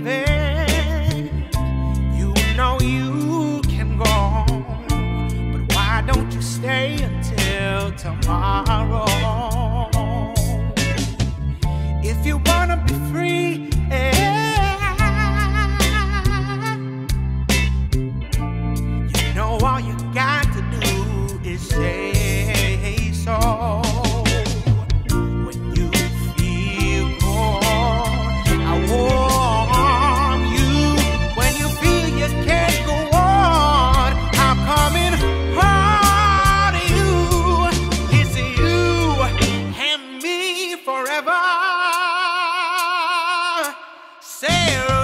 baby. You know you can go but why don't you stay until tomorrow? If you wanna be free, you know all you got to do is say Say